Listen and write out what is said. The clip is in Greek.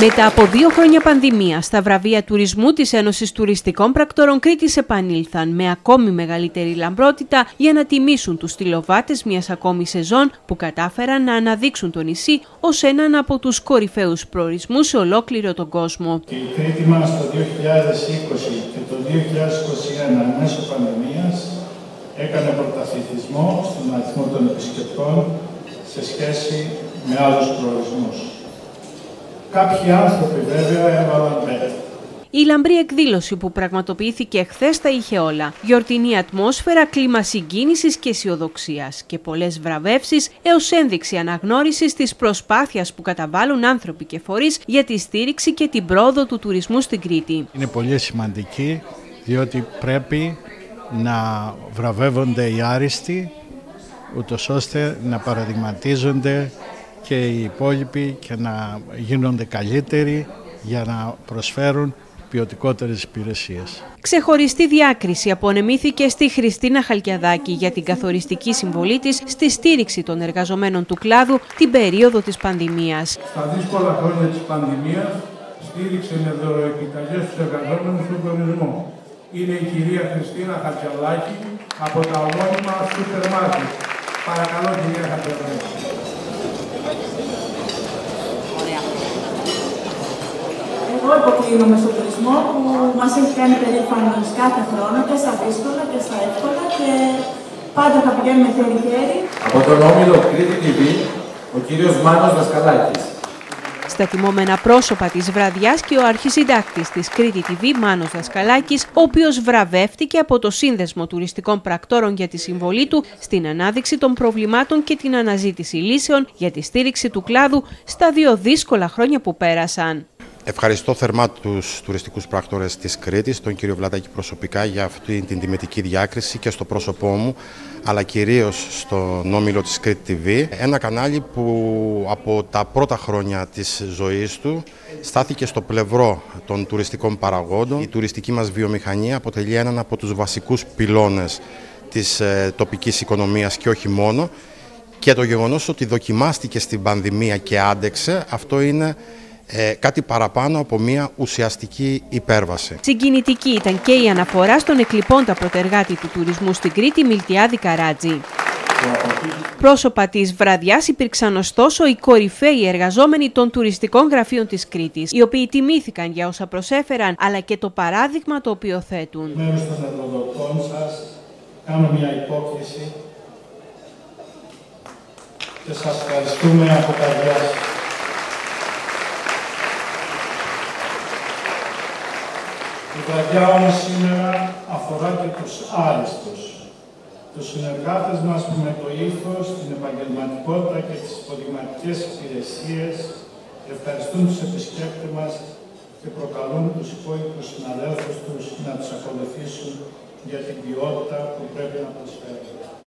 Μετά από δύο χρόνια πανδημία, τα βραβεία τουρισμού της Ένωσης Τουριστικών Πρακτορών Κρήτης επανήλθαν με ακόμη μεγαλύτερη λαμπρότητα για να τιμήσουν τους τηλεοβάτες μιας ακόμη σεζόν που κατάφεραν να αναδείξουν το νησί ως έναν από τους κορυφαίους προορισμούς σε ολόκληρο τον κόσμο. Και η Κρήτη μας το 2020 και το 2021 μέσω πανδημίας έκανε πρωταθλητισμό στον αριθμό των επισκεπτών σε σχέση με άλλους προορισμούς. Κάποιοι άνθρωποι βέβαια έβαλαν πέτρα. Η λαμπρή εκδήλωση που πραγματοποιήθηκε χθες τα είχε όλα. Γιορτινή ατμόσφαιρα, κλίμα συγκίνησης και αισιοδοξίας και πολλές βραβεύσεις έως ένδειξη αναγνώρισης της προσπάθειας που καταβάλουν άνθρωποι και φορείς για τη στήριξη και την πρόοδο του τουρισμού στην Κρήτη. Είναι πολύ σημαντική διότι πρέπει να βραβεύονται οι άριστοι ούτως ώστε να παραδειγματίζονται και οι υπόλοιποι και να γίνονται καλύτεροι για να προσφέρουν ποιοτικότερες υπηρεσίες. Ξεχωριστή διάκριση απονεμήθηκε στη Χριστίνα Χαλκιαδάκη για την καθοριστική συμβολή της στη στήριξη των εργαζομένων του κλάδου την περίοδο της πανδημίας. Στα δύσκολα χρόνια της πανδημίας στήριξε με δωροεπιταγές στους εργαζόμενους του τουρισμό. Είναι η κυρία Χριστίνα Χαλκιαδάκη από τα ομόνιμα σούπερ μάρκετ. Παρακαλώ κυρία Χαλκιαδάκη. Εγώ υποκλίνομαι στον τουρισμό που μας έχει κάνει περήφανος κάθε χρόνο και στα δύσκολα και στα εύκολα και πάντα θα πηγαίνουμε χέρι-χέρι. Από τον Όμιλο Κρήτη TV, ο κύριος Μάνος Δασκαλάκης. Στα τιμόμενα πρόσωπα της βραδιάς και ο αρχισυντάκτης της Κρήτη TV, Μάνος Δασκαλάκης, ο οποίος βραβεύτηκε από το Σύνδεσμο Τουριστικών Πρακτόρων για τη συμβολή του στην ανάδειξη των προβλημάτων και την αναζήτηση λύσεων για τη στήριξη του κλάδου στα δύο δύσκολα χρόνια που πέρασαν. Ευχαριστώ θερμά τους τουριστικούς πράκτορες της Κρήτης, τον κύριο Βλατάκη προσωπικά για αυτή την τιμητική διάκριση και στο πρόσωπό μου, αλλά κυρίως στο νόμιλο της Κρήτη TV. Ένα κανάλι που από τα πρώτα χρόνια της ζωής του στάθηκε στο πλευρό των τουριστικών παραγόντων. Η τουριστική μας βιομηχανία αποτελεί έναν από τους βασικούς πυλώνες της ε, τοπικής οικονομίας και όχι μόνο. Και το γεγονός ότι δοκιμάστηκε στην πανδημία και άντεξε, αυτό είναι ε, κάτι παραπάνω από μια ουσιαστική υπέρβαση. Συγκινητική ήταν και η αναφορά στον εκλειπώντα πρωτεργάτη του τουρισμού στην Κρήτη, Μιλτιάδη Καράτζη. Πρόσωπα της βραδιάς υπήρξαν ωστόσο οι κορυφαίοι εργαζόμενοι των τουριστικών γραφείων της Κρήτης, οι οποίοι τιμήθηκαν για όσα προσέφεραν, αλλά και το παράδειγμα το οποίο θέτουν. Μέρος των ευρωδοτών σας, κάνω μια υπόκληση και σας ευχαριστούμε από καρδιά σας. Η βραδιά όμως σήμερα αφορά και τους άριστους, τους συνεργάτες μας που με το ήθος, την επαγγελματικότητα και τις υποδειγματικές υπηρεσίες ευχαριστούν τους επισκέπτες μας και προκαλούν τους υπόλοιπους συναδέλφους τους να τους ακολουθήσουν για την ποιότητα που πρέπει να προσφέρουν.